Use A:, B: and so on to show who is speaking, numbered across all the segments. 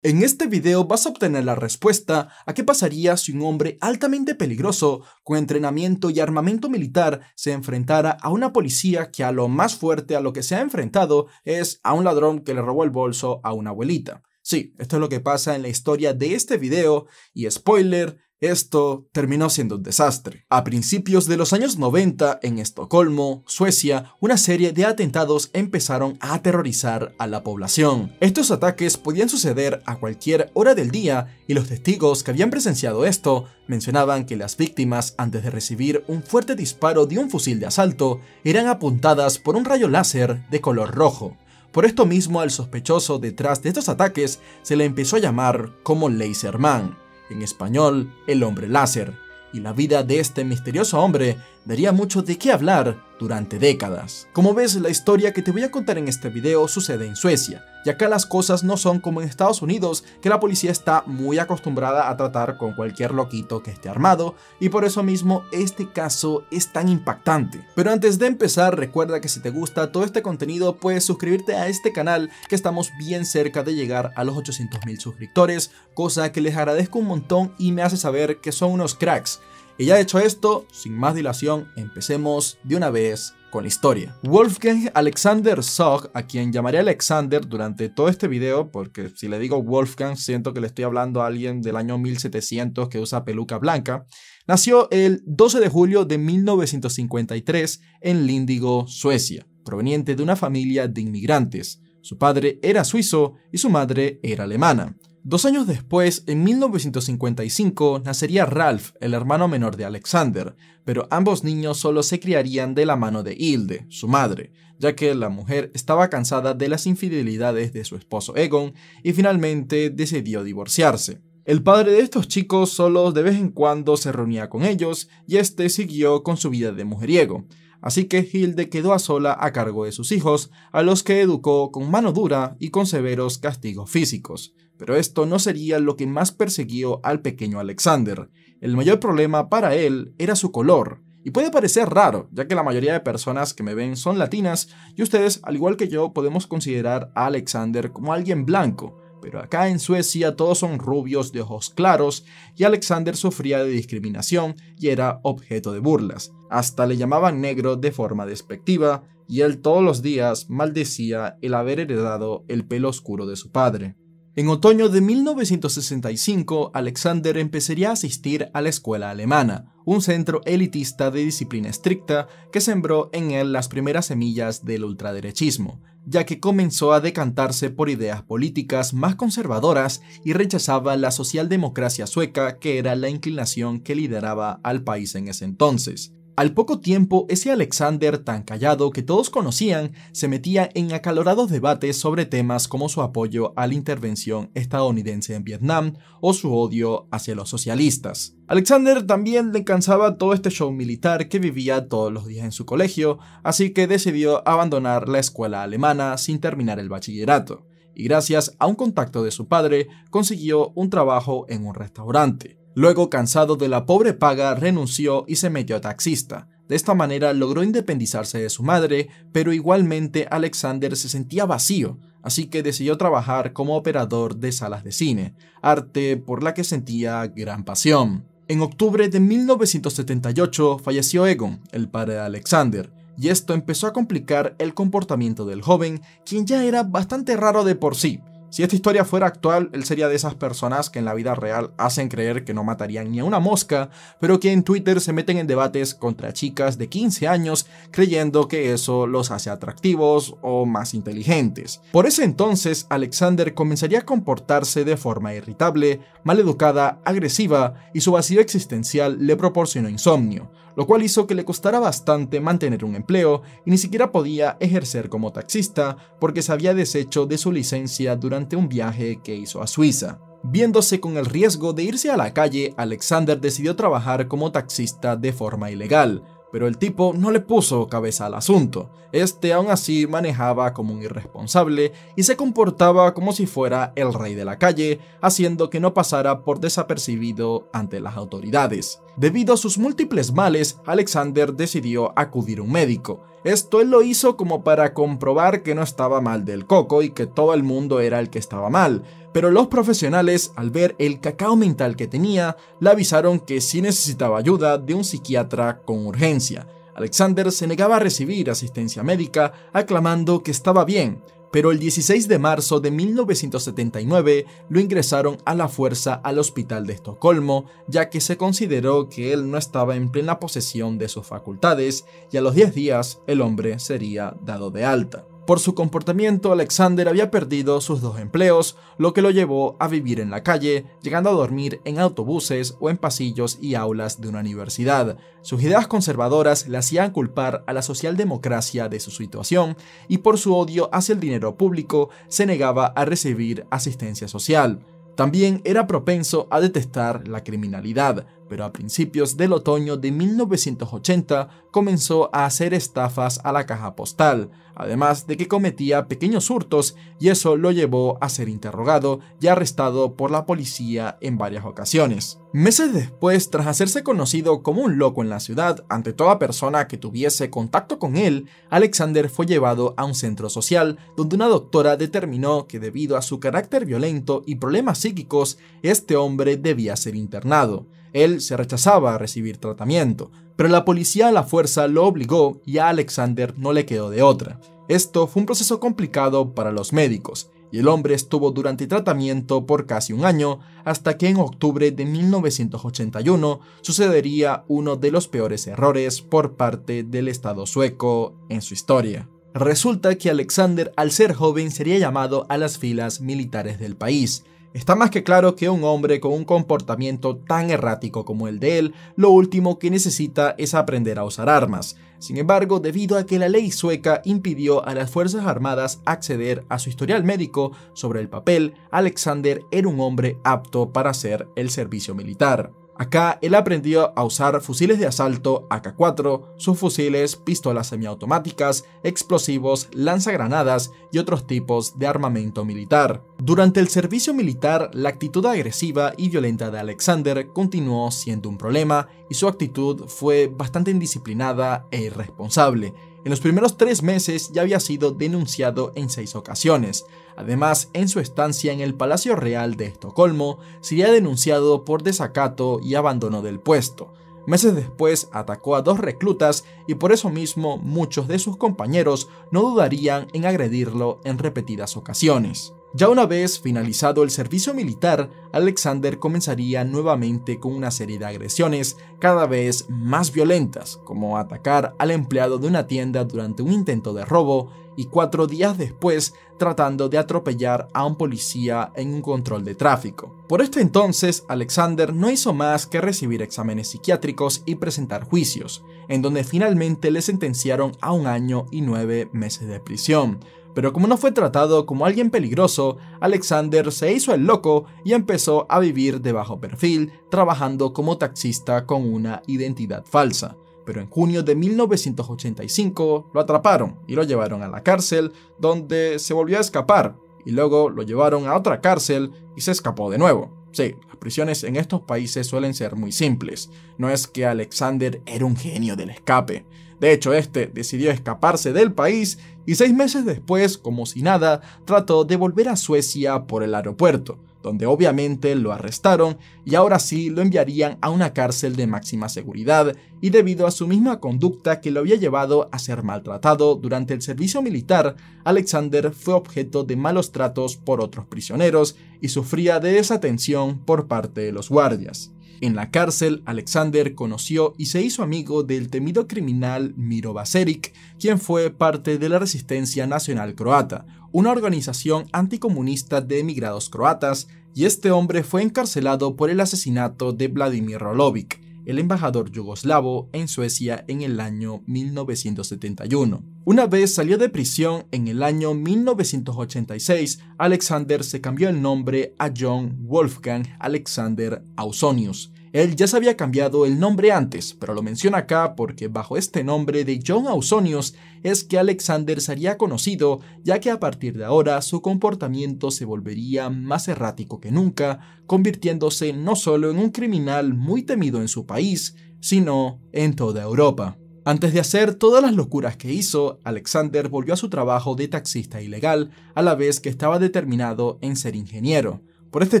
A: En este video vas a obtener la respuesta a qué pasaría si un hombre altamente peligroso, con entrenamiento y armamento militar, se enfrentara a una policía que a lo más fuerte a lo que se ha enfrentado es a un ladrón que le robó el bolso a una abuelita. Sí, esto es lo que pasa en la historia de este video y spoiler, esto terminó siendo un desastre. A principios de los años 90, en Estocolmo, Suecia, una serie de atentados empezaron a aterrorizar a la población. Estos ataques podían suceder a cualquier hora del día y los testigos que habían presenciado esto mencionaban que las víctimas, antes de recibir un fuerte disparo de un fusil de asalto, eran apuntadas por un rayo láser de color rojo. Por esto mismo al sospechoso detrás de estos ataques se le empezó a llamar como Laserman en español, el hombre láser, y la vida de este misterioso hombre daría mucho de qué hablar durante décadas. Como ves, la historia que te voy a contar en este video sucede en Suecia, y acá las cosas no son como en Estados Unidos, que la policía está muy acostumbrada a tratar con cualquier loquito que esté armado, y por eso mismo este caso es tan impactante. Pero antes de empezar, recuerda que si te gusta todo este contenido, puedes suscribirte a este canal, que estamos bien cerca de llegar a los 800.000 suscriptores, cosa que les agradezco un montón y me hace saber que son unos cracks. Y ya hecho esto, sin más dilación, empecemos de una vez con la historia. Wolfgang Alexander Zog, a quien llamaré Alexander durante todo este video, porque si le digo Wolfgang siento que le estoy hablando a alguien del año 1700 que usa peluca blanca, nació el 12 de julio de 1953 en Lindigo, Suecia, proveniente de una familia de inmigrantes. Su padre era suizo y su madre era alemana. Dos años después, en 1955, nacería Ralph, el hermano menor de Alexander, pero ambos niños solo se criarían de la mano de Hilde, su madre, ya que la mujer estaba cansada de las infidelidades de su esposo Egon y finalmente decidió divorciarse. El padre de estos chicos solo de vez en cuando se reunía con ellos y este siguió con su vida de mujeriego. Así que Hilde quedó a sola a cargo de sus hijos, a los que educó con mano dura y con severos castigos físicos. Pero esto no sería lo que más persiguió al pequeño Alexander. El mayor problema para él era su color. Y puede parecer raro, ya que la mayoría de personas que me ven son latinas y ustedes, al igual que yo, podemos considerar a Alexander como alguien blanco. Pero acá en Suecia todos son rubios de ojos claros y Alexander sufría de discriminación y era objeto de burlas. Hasta le llamaban negro de forma despectiva y él todos los días maldecía el haber heredado el pelo oscuro de su padre. En otoño de 1965, Alexander empezaría a asistir a la escuela alemana, un centro elitista de disciplina estricta que sembró en él las primeras semillas del ultraderechismo, ya que comenzó a decantarse por ideas políticas más conservadoras y rechazaba la socialdemocracia sueca que era la inclinación que lideraba al país en ese entonces. Al poco tiempo, ese Alexander tan callado que todos conocían se metía en acalorados debates sobre temas como su apoyo a la intervención estadounidense en Vietnam o su odio hacia los socialistas. Alexander también le cansaba todo este show militar que vivía todos los días en su colegio, así que decidió abandonar la escuela alemana sin terminar el bachillerato, y gracias a un contacto de su padre consiguió un trabajo en un restaurante. Luego, cansado de la pobre paga, renunció y se metió a taxista. De esta manera logró independizarse de su madre, pero igualmente Alexander se sentía vacío, así que decidió trabajar como operador de salas de cine, arte por la que sentía gran pasión. En octubre de 1978 falleció Egon, el padre de Alexander, y esto empezó a complicar el comportamiento del joven, quien ya era bastante raro de por sí, si esta historia fuera actual, él sería de esas personas que en la vida real hacen creer que no matarían ni a una mosca, pero que en Twitter se meten en debates contra chicas de 15 años creyendo que eso los hace atractivos o más inteligentes. Por ese entonces, Alexander comenzaría a comportarse de forma irritable, maleducada, agresiva y su vacío existencial le proporcionó insomnio, lo cual hizo que le costara bastante mantener un empleo y ni siquiera podía ejercer como taxista porque se había deshecho de su licencia durante un viaje que hizo a Suiza. Viéndose con el riesgo de irse a la calle, Alexander decidió trabajar como taxista de forma ilegal, pero el tipo no le puso cabeza al asunto. Este aún así manejaba como un irresponsable y se comportaba como si fuera el rey de la calle, haciendo que no pasara por desapercibido ante las autoridades. Debido a sus múltiples males, Alexander decidió acudir a un médico, Esto él lo hizo como para comprobar que no estaba mal del coco y que todo el mundo era el que estaba mal, pero los profesionales, al ver el cacao mental que tenía, le avisaron que sí necesitaba ayuda de un psiquiatra con urgencia. Alexander se negaba a recibir asistencia médica, aclamando que estaba bien, pero el 16 de marzo de 1979 lo ingresaron a la fuerza al hospital de Estocolmo, ya que se consideró que él no estaba en plena posesión de sus facultades y a los 10 días el hombre sería dado de alta. Por su comportamiento, Alexander había perdido sus dos empleos, lo que lo llevó a vivir en la calle, llegando a dormir en autobuses o en pasillos y aulas de una universidad. Sus ideas conservadoras le hacían culpar a la socialdemocracia de su situación y por su odio hacia el dinero público se negaba a recibir asistencia social. También era propenso a detestar la criminalidad, pero a principios del otoño de 1980 comenzó a hacer estafas a la caja postal, además de que cometía pequeños hurtos y eso lo llevó a ser interrogado y arrestado por la policía en varias ocasiones. Meses después, tras hacerse conocido como un loco en la ciudad ante toda persona que tuviese contacto con él, Alexander fue llevado a un centro social donde una doctora determinó que debido a su carácter violento y problemas psíquicos, este hombre debía ser internado. Él se rechazaba a recibir tratamiento, pero la policía a la fuerza lo obligó y a Alexander no le quedó de otra. Esto fue un proceso complicado para los médicos, y el hombre estuvo durante tratamiento por casi un año, hasta que en octubre de 1981 sucedería uno de los peores errores por parte del Estado sueco en su historia. Resulta que Alexander al ser joven sería llamado a las filas militares del país, Está más que claro que un hombre con un comportamiento tan errático como el de él, lo último que necesita es aprender a usar armas. Sin embargo, debido a que la ley sueca impidió a las Fuerzas Armadas acceder a su historial médico sobre el papel, Alexander era un hombre apto para hacer el servicio militar. Acá él aprendió a usar fusiles de asalto AK-4, subfusiles, pistolas semiautomáticas, explosivos, lanzagranadas y otros tipos de armamento militar. Durante el servicio militar, la actitud agresiva y violenta de Alexander continuó siendo un problema y su actitud fue bastante indisciplinada e irresponsable, en los primeros tres meses ya había sido denunciado en seis ocasiones. Además, en su estancia en el Palacio Real de Estocolmo, sería denunciado por desacato y abandono del puesto. Meses después atacó a dos reclutas y por eso mismo muchos de sus compañeros no dudarían en agredirlo en repetidas ocasiones. Ya una vez finalizado el servicio militar, Alexander comenzaría nuevamente con una serie de agresiones cada vez más violentas, como atacar al empleado de una tienda durante un intento de robo y cuatro días después tratando de atropellar a un policía en un control de tráfico. Por este entonces, Alexander no hizo más que recibir exámenes psiquiátricos y presentar juicios, en donde finalmente le sentenciaron a un año y nueve meses de prisión, pero como no fue tratado como alguien peligroso, Alexander se hizo el loco y empezó a vivir de bajo perfil, trabajando como taxista con una identidad falsa. Pero en junio de 1985 lo atraparon y lo llevaron a la cárcel, donde se volvió a escapar, y luego lo llevaron a otra cárcel y se escapó de nuevo. Sí, las prisiones en estos países suelen ser muy simples. No es que Alexander era un genio del escape. De hecho, este decidió escaparse del país y seis meses después, como si nada, trató de volver a Suecia por el aeropuerto, donde obviamente lo arrestaron y ahora sí lo enviarían a una cárcel de máxima seguridad y debido a su misma conducta que lo había llevado a ser maltratado durante el servicio militar, Alexander fue objeto de malos tratos por otros prisioneros y sufría de desatención por parte de los guardias. En la cárcel, Alexander conoció y se hizo amigo del temido criminal Miro Baseric, quien fue parte de la Resistencia Nacional Croata, una organización anticomunista de emigrados croatas, y este hombre fue encarcelado por el asesinato de Vladimir Rolovic, el embajador yugoslavo en Suecia en el año 1971. Una vez salió de prisión en el año 1986, Alexander se cambió el nombre a John Wolfgang Alexander Ausonius, él ya se había cambiado el nombre antes, pero lo menciona acá porque bajo este nombre de John Ausonius es que Alexander sería conocido, ya que a partir de ahora su comportamiento se volvería más errático que nunca, convirtiéndose no solo en un criminal muy temido en su país, sino en toda Europa. Antes de hacer todas las locuras que hizo, Alexander volvió a su trabajo de taxista ilegal, a la vez que estaba determinado en ser ingeniero. Por este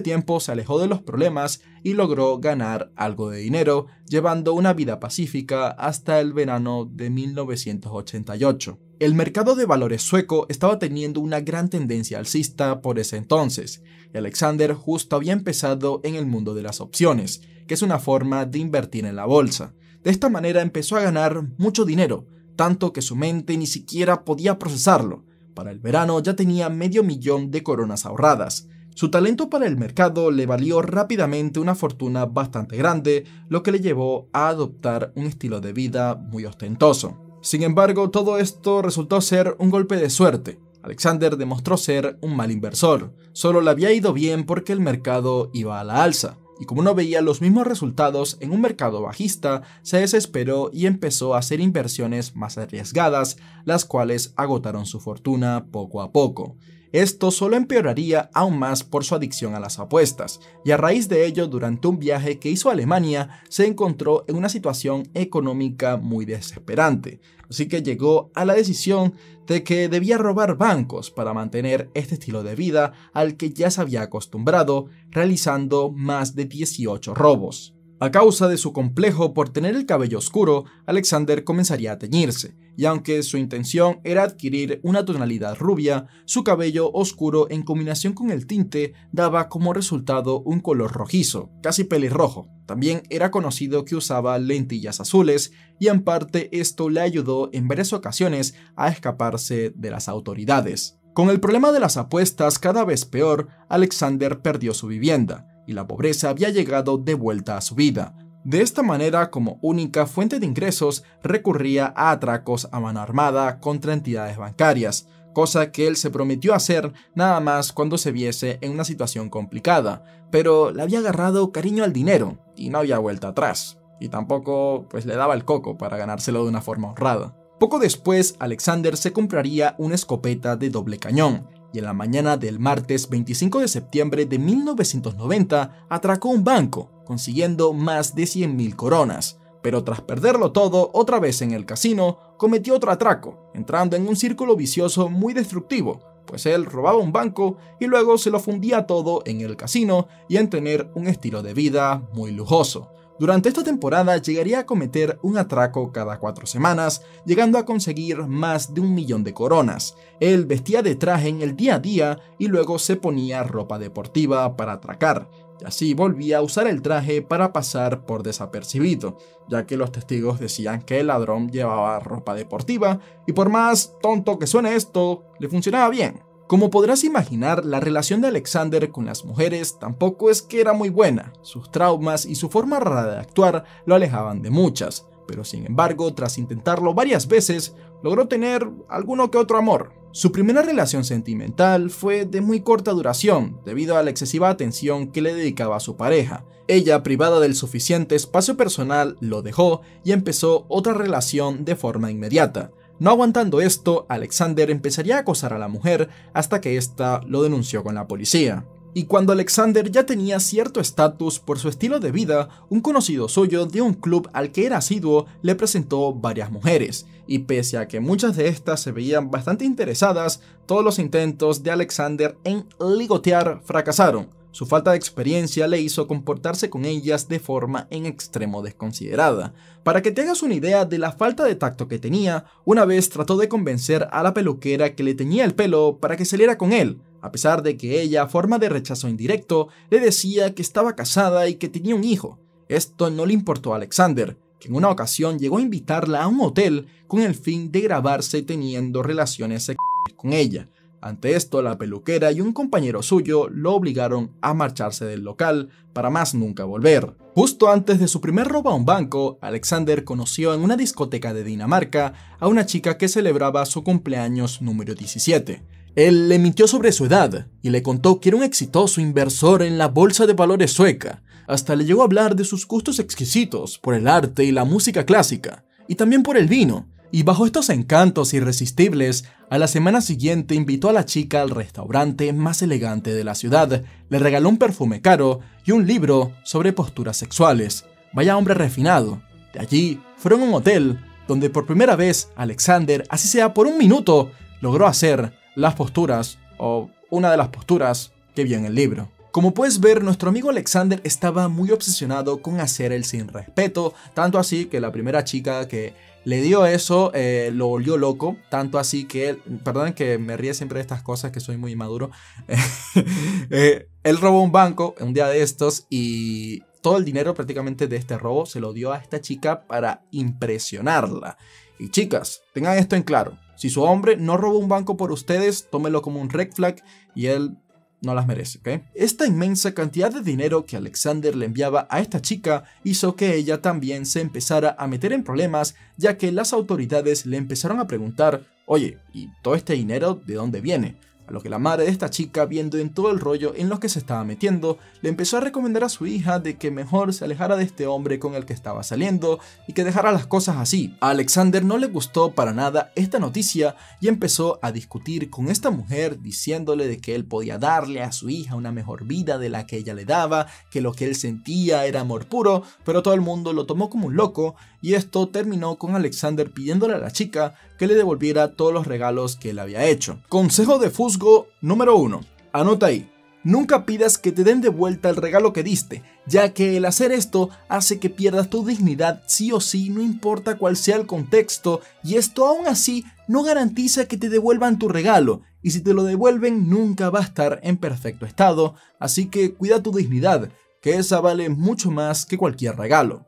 A: tiempo se alejó de los problemas y logró ganar algo de dinero, llevando una vida pacífica hasta el verano de 1988. El mercado de valores sueco estaba teniendo una gran tendencia alcista por ese entonces, y Alexander justo había empezado en el mundo de las opciones, que es una forma de invertir en la bolsa. De esta manera empezó a ganar mucho dinero, tanto que su mente ni siquiera podía procesarlo. Para el verano ya tenía medio millón de coronas ahorradas, su talento para el mercado le valió rápidamente una fortuna bastante grande, lo que le llevó a adoptar un estilo de vida muy ostentoso. Sin embargo, todo esto resultó ser un golpe de suerte. Alexander demostró ser un mal inversor, solo le había ido bien porque el mercado iba a la alza, y como no veía los mismos resultados en un mercado bajista, se desesperó y empezó a hacer inversiones más arriesgadas, las cuales agotaron su fortuna poco a poco. Esto solo empeoraría aún más por su adicción a las apuestas, y a raíz de ello, durante un viaje que hizo a Alemania, se encontró en una situación económica muy desesperante, así que llegó a la decisión de que debía robar bancos para mantener este estilo de vida al que ya se había acostumbrado, realizando más de 18 robos. A causa de su complejo por tener el cabello oscuro, Alexander comenzaría a teñirse, y aunque su intención era adquirir una tonalidad rubia, su cabello oscuro en combinación con el tinte daba como resultado un color rojizo, casi pelirrojo. También era conocido que usaba lentillas azules, y en parte esto le ayudó en varias ocasiones a escaparse de las autoridades. Con el problema de las apuestas cada vez peor, Alexander perdió su vivienda, y la pobreza había llegado de vuelta a su vida. De esta manera, como única fuente de ingresos, recurría a atracos a mano armada contra entidades bancarias, cosa que él se prometió hacer nada más cuando se viese en una situación complicada, pero le había agarrado cariño al dinero y no había vuelta atrás, y tampoco pues le daba el coco para ganárselo de una forma honrada. Poco después, Alexander se compraría una escopeta de doble cañón, y en la mañana del martes 25 de septiembre de 1990 atracó un banco, consiguiendo más de 100.000 coronas. Pero tras perderlo todo otra vez en el casino, cometió otro atraco, entrando en un círculo vicioso muy destructivo, pues él robaba un banco y luego se lo fundía todo en el casino y en tener un estilo de vida muy lujoso. Durante esta temporada llegaría a cometer un atraco cada cuatro semanas, llegando a conseguir más de un millón de coronas. Él vestía de traje en el día a día y luego se ponía ropa deportiva para atracar, y así volvía a usar el traje para pasar por desapercibido, ya que los testigos decían que el ladrón llevaba ropa deportiva, y por más tonto que suene esto, le funcionaba bien. Como podrás imaginar, la relación de Alexander con las mujeres tampoco es que era muy buena. Sus traumas y su forma rara de actuar lo alejaban de muchas, pero sin embargo, tras intentarlo varias veces, logró tener alguno que otro amor. Su primera relación sentimental fue de muy corta duración, debido a la excesiva atención que le dedicaba a su pareja. Ella, privada del suficiente espacio personal, lo dejó y empezó otra relación de forma inmediata. No aguantando esto, Alexander empezaría a acosar a la mujer hasta que ésta lo denunció con la policía. Y cuando Alexander ya tenía cierto estatus por su estilo de vida, un conocido suyo de un club al que era asiduo le presentó varias mujeres, y pese a que muchas de estas se veían bastante interesadas, todos los intentos de Alexander en ligotear fracasaron, su falta de experiencia le hizo comportarse con ellas de forma en extremo desconsiderada. Para que te hagas una idea de la falta de tacto que tenía, una vez trató de convencer a la peluquera que le teñía el pelo para que saliera con él, a pesar de que ella, forma de rechazo indirecto, le decía que estaba casada y que tenía un hijo. Esto no le importó a Alexander, que en una ocasión llegó a invitarla a un hotel con el fin de grabarse teniendo relaciones sexuales con ella. Ante esto, la peluquera y un compañero suyo lo obligaron a marcharse del local para más nunca volver. Justo antes de su primer robo a un banco, Alexander conoció en una discoteca de Dinamarca a una chica que celebraba su cumpleaños número 17. Él le mintió sobre su edad y le contó que era un exitoso inversor en la bolsa de valores sueca. Hasta le llegó a hablar de sus gustos exquisitos por el arte y la música clásica, y también por el vino, y bajo estos encantos irresistibles, a la semana siguiente invitó a la chica al restaurante más elegante de la ciudad, le regaló un perfume caro y un libro sobre posturas sexuales. Vaya hombre refinado. De allí fueron a un hotel, donde por primera vez Alexander, así sea por un minuto, logró hacer las posturas, o una de las posturas que vi en el libro. Como puedes ver, nuestro amigo Alexander estaba muy obsesionado con hacer el sin respeto, tanto así que la primera chica que le dio eso, eh, lo volvió loco, tanto así que, él, perdón que me ríe siempre de estas cosas, que soy muy maduro, eh, él robó un banco un día de estos y todo el dinero prácticamente de este robo se lo dio a esta chica para impresionarla. Y chicas, tengan esto en claro, si su hombre no robó un banco por ustedes, tómelo como un red flag y él no las merece, ¿ok? Esta inmensa cantidad de dinero que Alexander le enviaba a esta chica hizo que ella también se empezara a meter en problemas, ya que las autoridades le empezaron a preguntar, oye, ¿y todo este dinero de dónde viene? A lo que la madre de esta chica, viendo en todo el rollo en lo que se estaba metiendo, le empezó a recomendar a su hija de que mejor se alejara de este hombre con el que estaba saliendo y que dejara las cosas así. A Alexander no le gustó para nada esta noticia y empezó a discutir con esta mujer diciéndole de que él podía darle a su hija una mejor vida de la que ella le daba, que lo que él sentía era amor puro, pero todo el mundo lo tomó como un loco y esto terminó con Alexander pidiéndole a la chica que le devolviera todos los regalos que él había hecho. Consejo de Fusgo número 1. Anota ahí. Nunca pidas que te den de vuelta el regalo que diste, ya que el hacer esto hace que pierdas tu dignidad sí o sí, no importa cuál sea el contexto, y esto aún así no garantiza que te devuelvan tu regalo, y si te lo devuelven nunca va a estar en perfecto estado, así que cuida tu dignidad, que esa vale mucho más que cualquier regalo.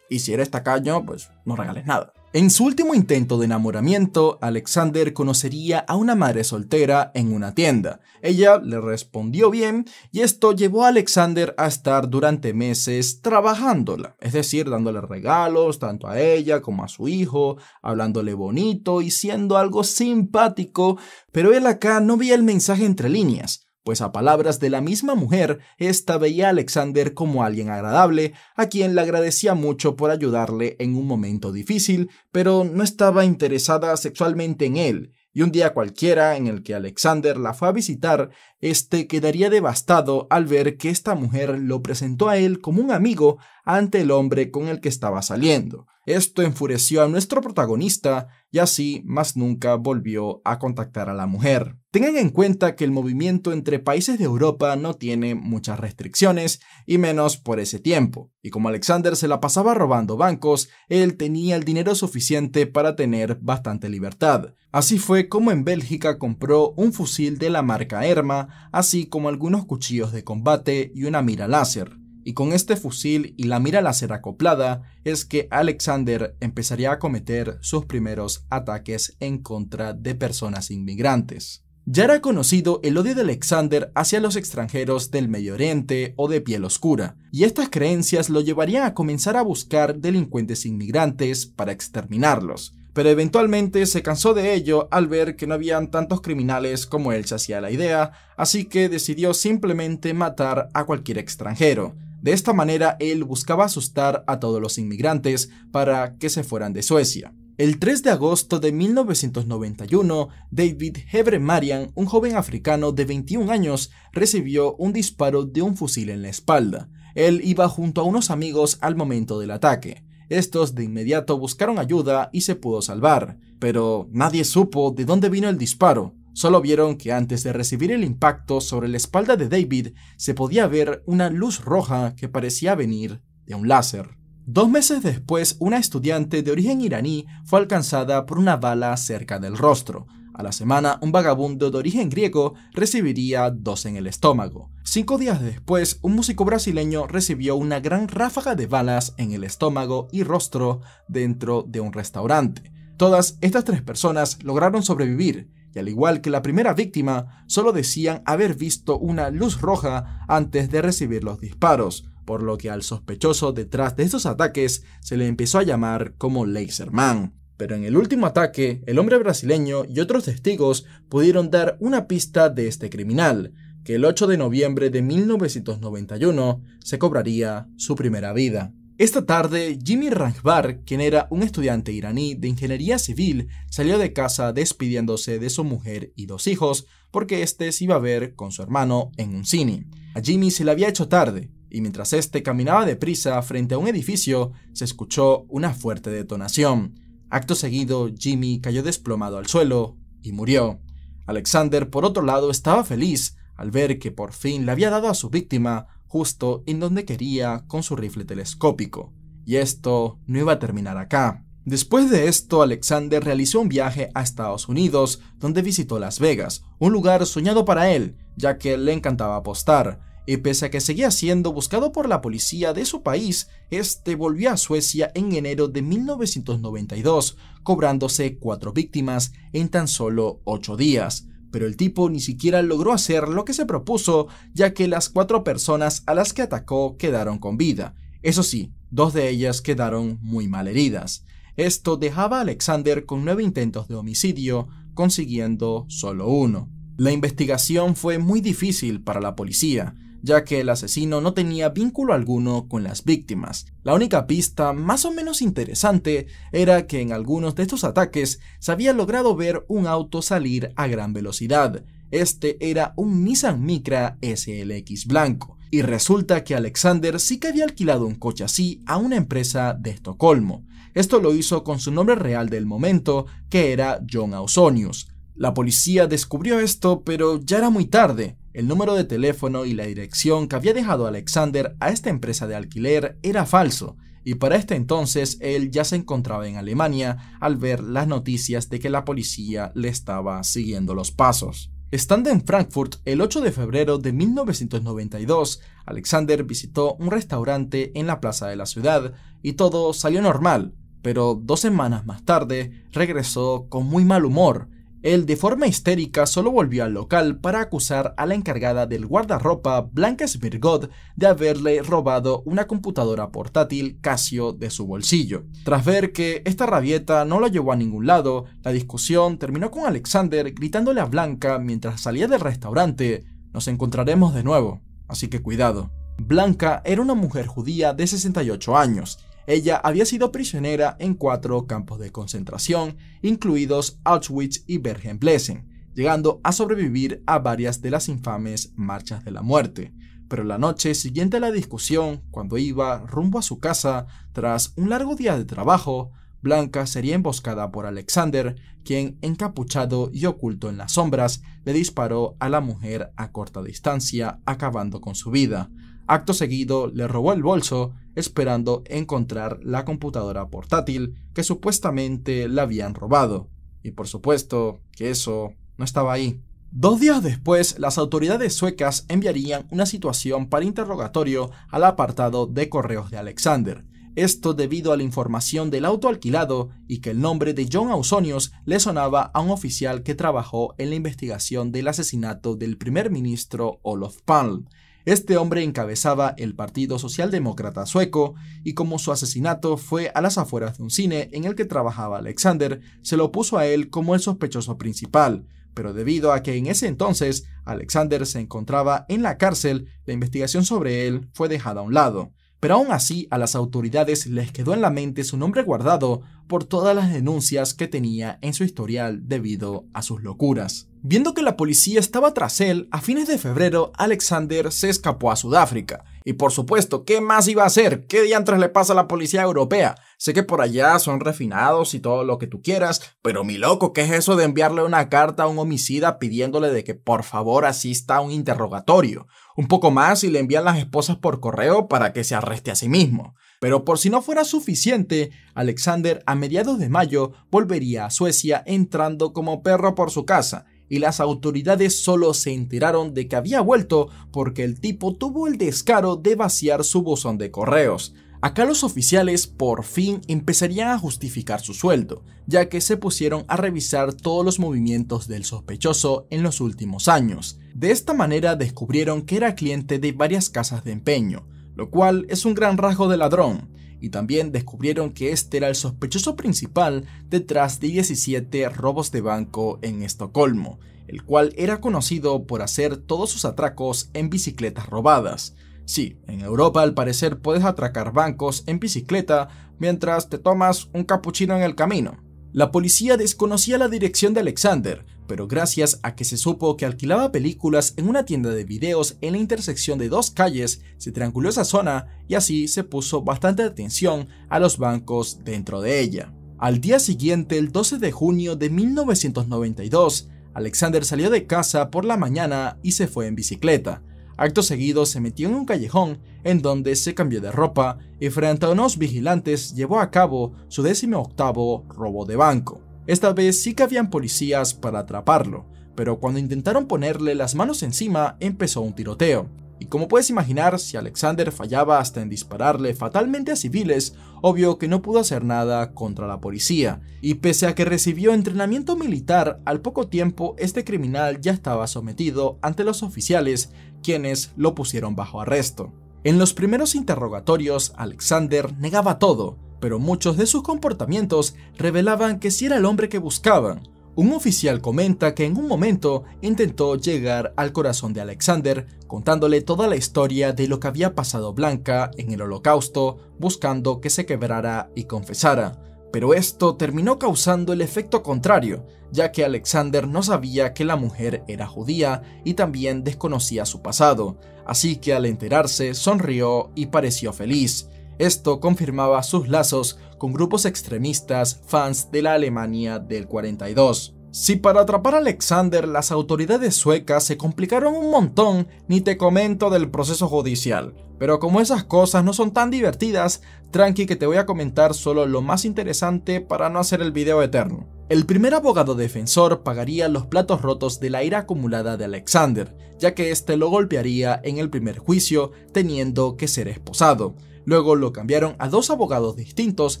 A: Y si eres tacaño, pues no regales nada. En su último intento de enamoramiento, Alexander conocería a una madre soltera en una tienda. Ella le respondió bien y esto llevó a Alexander a estar durante meses trabajándola, es decir, dándole regalos tanto a ella como a su hijo, hablándole bonito y siendo algo simpático, pero él acá no veía el mensaje entre líneas pues a palabras de la misma mujer, esta veía a Alexander como alguien agradable, a quien le agradecía mucho por ayudarle en un momento difícil, pero no estaba interesada sexualmente en él, y un día cualquiera en el que Alexander la fue a visitar, este quedaría devastado al ver que esta mujer lo presentó a él como un amigo ante el hombre con el que estaba saliendo. Esto enfureció a nuestro protagonista y así más nunca volvió a contactar a la mujer. Tengan en cuenta que el movimiento entre países de Europa no tiene muchas restricciones y menos por ese tiempo, y como Alexander se la pasaba robando bancos, él tenía el dinero suficiente para tener bastante libertad. Así fue como en Bélgica compró un fusil de la marca Erma, así como algunos cuchillos de combate y una mira láser y con este fusil y la mira láser acoplada es que Alexander empezaría a cometer sus primeros ataques en contra de personas inmigrantes. Ya era conocido el odio de Alexander hacia los extranjeros del Medio Oriente o de piel oscura, y estas creencias lo llevarían a comenzar a buscar delincuentes inmigrantes para exterminarlos, pero eventualmente se cansó de ello al ver que no habían tantos criminales como él se hacía la idea, así que decidió simplemente matar a cualquier extranjero, de esta manera, él buscaba asustar a todos los inmigrantes para que se fueran de Suecia. El 3 de agosto de 1991, David Hebre Marian, un joven africano de 21 años, recibió un disparo de un fusil en la espalda. Él iba junto a unos amigos al momento del ataque. Estos de inmediato buscaron ayuda y se pudo salvar, pero nadie supo de dónde vino el disparo. Solo vieron que antes de recibir el impacto sobre la espalda de David se podía ver una luz roja que parecía venir de un láser. Dos meses después, una estudiante de origen iraní fue alcanzada por una bala cerca del rostro. A la semana, un vagabundo de origen griego recibiría dos en el estómago. Cinco días después, un músico brasileño recibió una gran ráfaga de balas en el estómago y rostro dentro de un restaurante. Todas estas tres personas lograron sobrevivir, y al igual que la primera víctima, solo decían haber visto una luz roja antes de recibir los disparos, por lo que al sospechoso detrás de estos ataques se le empezó a llamar como Laserman. Pero en el último ataque, el hombre brasileño y otros testigos pudieron dar una pista de este criminal, que el 8 de noviembre de 1991 se cobraría su primera vida. Esta tarde, Jimmy Rangbar, quien era un estudiante iraní de ingeniería civil, salió de casa despidiéndose de su mujer y dos hijos porque éste se iba a ver con su hermano en un cine. A Jimmy se le había hecho tarde, y mientras éste caminaba deprisa frente a un edificio, se escuchó una fuerte detonación. Acto seguido, Jimmy cayó desplomado al suelo y murió. Alexander, por otro lado, estaba feliz al ver que por fin le había dado a su víctima justo en donde quería con su rifle telescópico. Y esto no iba a terminar acá. Después de esto, Alexander realizó un viaje a Estados Unidos, donde visitó Las Vegas, un lugar soñado para él, ya que le encantaba apostar, y pese a que seguía siendo buscado por la policía de su país, este volvió a Suecia en enero de 1992, cobrándose cuatro víctimas en tan solo ocho días. Pero el tipo ni siquiera logró hacer lo que se propuso, ya que las cuatro personas a las que atacó quedaron con vida. Eso sí, dos de ellas quedaron muy mal heridas. Esto dejaba a Alexander con nueve intentos de homicidio, consiguiendo solo uno. La investigación fue muy difícil para la policía, ya que el asesino no tenía vínculo alguno con las víctimas. La única pista más o menos interesante era que en algunos de estos ataques se había logrado ver un auto salir a gran velocidad. Este era un Nissan Micra SLX blanco, y resulta que Alexander sí que había alquilado un coche así a una empresa de Estocolmo. Esto lo hizo con su nombre real del momento, que era John Ausonius. La policía descubrió esto, pero ya era muy tarde. El número de teléfono y la dirección que había dejado Alexander a esta empresa de alquiler era falso, y para este entonces él ya se encontraba en Alemania al ver las noticias de que la policía le estaba siguiendo los pasos. Estando en Frankfurt el 8 de febrero de 1992, Alexander visitó un restaurante en la plaza de la ciudad y todo salió normal, pero dos semanas más tarde regresó con muy mal humor él de forma histérica solo volvió al local para acusar a la encargada del guardarropa Blanca Svirgod de haberle robado una computadora portátil Casio de su bolsillo. Tras ver que esta rabieta no lo llevó a ningún lado, la discusión terminó con Alexander gritándole a Blanca mientras salía del restaurante, nos encontraremos de nuevo, así que cuidado. Blanca era una mujer judía de 68 años ella había sido prisionera en cuatro campos de concentración, incluidos Auschwitz y Bergen-Belsen, llegando a sobrevivir a varias de las infames marchas de la muerte. Pero la noche siguiente a la discusión, cuando iba rumbo a su casa, tras un largo día de trabajo, Blanca sería emboscada por Alexander, quien, encapuchado y oculto en las sombras, le disparó a la mujer a corta distancia, acabando con su vida. Acto seguido le robó el bolso, esperando encontrar la computadora portátil que supuestamente la habían robado. Y por supuesto que eso no estaba ahí. Dos días después, las autoridades suecas enviarían una situación para interrogatorio al apartado de correos de Alexander. Esto debido a la información del auto alquilado y que el nombre de John Ausonius le sonaba a un oficial que trabajó en la investigación del asesinato del primer ministro Olof Palme. Este hombre encabezaba el Partido Socialdemócrata sueco y como su asesinato fue a las afueras de un cine en el que trabajaba Alexander, se lo puso a él como el sospechoso principal, pero debido a que en ese entonces Alexander se encontraba en la cárcel, la investigación sobre él fue dejada a un lado. Pero aún así a las autoridades les quedó en la mente su nombre guardado por todas las denuncias que tenía en su historial debido a sus locuras. Viendo que la policía estaba tras él, a fines de febrero Alexander se escapó a Sudáfrica. Y por supuesto, ¿qué más iba a hacer? ¿Qué diantres le pasa a la policía europea? Sé que por allá son refinados y todo lo que tú quieras, pero mi loco, ¿qué es eso de enviarle una carta a un homicida pidiéndole de que por favor asista a un interrogatorio? Un poco más y le envían las esposas por correo para que se arreste a sí mismo. Pero por si no fuera suficiente, Alexander a mediados de mayo volvería a Suecia entrando como perro por su casa y las autoridades solo se enteraron de que había vuelto porque el tipo tuvo el descaro de vaciar su buzón de correos. Acá los oficiales por fin empezarían a justificar su sueldo, ya que se pusieron a revisar todos los movimientos del sospechoso en los últimos años. De esta manera descubrieron que era cliente de varias casas de empeño, lo cual es un gran rasgo de ladrón, y también descubrieron que este era el sospechoso principal detrás de 17 robos de banco en Estocolmo, el cual era conocido por hacer todos sus atracos en bicicletas robadas. Sí, en Europa al parecer puedes atracar bancos en bicicleta mientras te tomas un capuchino en el camino. La policía desconocía la dirección de Alexander, pero gracias a que se supo que alquilaba películas en una tienda de videos en la intersección de dos calles, se trianguló esa zona y así se puso bastante atención a los bancos dentro de ella. Al día siguiente, el 12 de junio de 1992, Alexander salió de casa por la mañana y se fue en bicicleta. Acto seguido se metió en un callejón en donde se cambió de ropa y frente a unos vigilantes llevó a cabo su décimo octavo robo de banco. Esta vez sí que habían policías para atraparlo, pero cuando intentaron ponerle las manos encima empezó un tiroteo. Y como puedes imaginar, si Alexander fallaba hasta en dispararle fatalmente a civiles, obvio que no pudo hacer nada contra la policía. Y pese a que recibió entrenamiento militar, al poco tiempo este criminal ya estaba sometido ante los oficiales, quienes lo pusieron bajo arresto. En los primeros interrogatorios, Alexander negaba todo, pero muchos de sus comportamientos revelaban que sí era el hombre que buscaban, un oficial comenta que en un momento intentó llegar al corazón de Alexander, contándole toda la historia de lo que había pasado Blanca en el holocausto, buscando que se quebrara y confesara. Pero esto terminó causando el efecto contrario, ya que Alexander no sabía que la mujer era judía y también desconocía su pasado, así que al enterarse sonrió y pareció feliz. Esto confirmaba sus lazos con grupos extremistas fans de la Alemania del 42. Si para atrapar a Alexander las autoridades suecas se complicaron un montón, ni te comento del proceso judicial. Pero como esas cosas no son tan divertidas, tranqui que te voy a comentar solo lo más interesante para no hacer el video eterno. El primer abogado defensor pagaría los platos rotos de la ira acumulada de Alexander, ya que este lo golpearía en el primer juicio teniendo que ser esposado. Luego lo cambiaron a dos abogados distintos,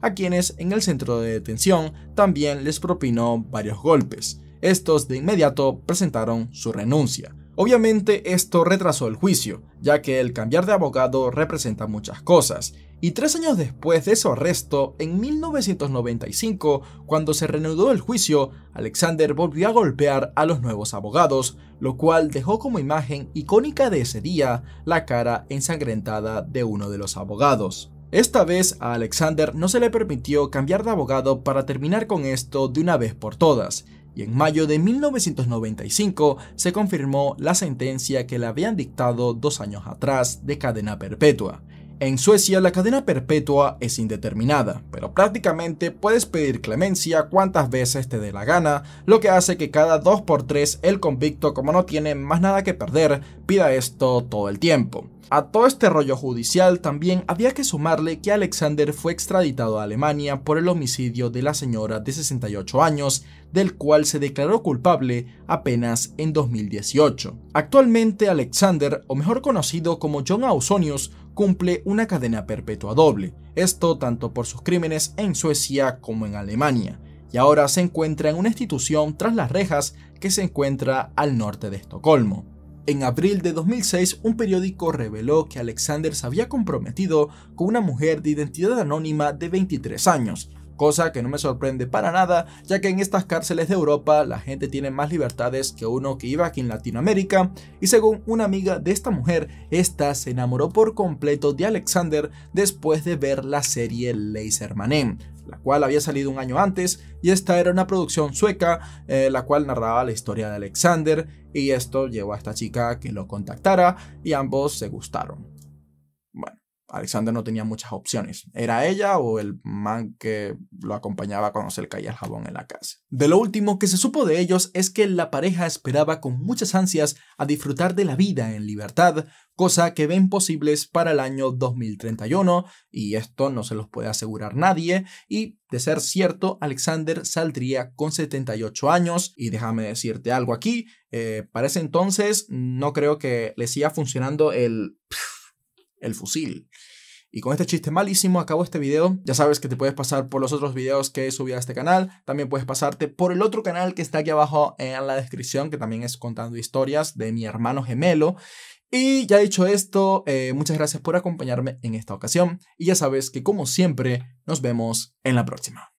A: a quienes en el centro de detención también les propinó varios golpes. Estos de inmediato presentaron su renuncia. Obviamente esto retrasó el juicio, ya que el cambiar de abogado representa muchas cosas, y tres años después de su arresto, en 1995, cuando se reanudó el juicio, Alexander volvió a golpear a los nuevos abogados, lo cual dejó como imagen icónica de ese día la cara ensangrentada de uno de los abogados. Esta vez a Alexander no se le permitió cambiar de abogado para terminar con esto de una vez por todas, y en mayo de 1995 se confirmó la sentencia que le habían dictado dos años atrás de cadena perpetua. En Suecia la cadena perpetua es indeterminada, pero prácticamente puedes pedir clemencia cuantas veces te dé la gana, lo que hace que cada 2x3 el convicto como no tiene más nada que perder, pida esto todo el tiempo. A todo este rollo judicial también había que sumarle que Alexander fue extraditado a Alemania por el homicidio de la señora de 68 años, del cual se declaró culpable apenas en 2018. Actualmente Alexander, o mejor conocido como John Ausonius, cumple una cadena perpetua doble, esto tanto por sus crímenes en Suecia como en Alemania, y ahora se encuentra en una institución tras las rejas que se encuentra al norte de Estocolmo. En abril de 2006, un periódico reveló que Alexander se había comprometido con una mujer de identidad anónima de 23 años, cosa que no me sorprende para nada, ya que en estas cárceles de Europa la gente tiene más libertades que uno que iba aquí en Latinoamérica, y según una amiga de esta mujer, esta se enamoró por completo de Alexander después de ver la serie Lasermanen, la cual había salido un año antes, y esta era una producción sueca, eh, la cual narraba la historia de Alexander, y esto llevó a esta chica que lo contactara, y ambos se gustaron. Bueno. Alexander no tenía muchas opciones. Era ella o el man que lo acompañaba cuando se le caía el jabón en la casa. De lo último que se supo de ellos es que la pareja esperaba con muchas ansias a disfrutar de la vida en libertad, cosa que ven posibles para el año 2031, y esto no se los puede asegurar nadie, y de ser cierto, Alexander saldría con 78 años, y déjame decirte algo aquí, eh, para ese entonces no creo que le siga funcionando el el fusil. Y con este chiste malísimo acabo este video. Ya sabes que te puedes pasar por los otros videos que he subido a este canal. También puedes pasarte por el otro canal que está aquí abajo en la descripción, que también es contando historias de mi hermano gemelo. Y ya dicho esto, eh, muchas gracias por acompañarme en esta ocasión. Y ya sabes que como siempre, nos vemos en la próxima.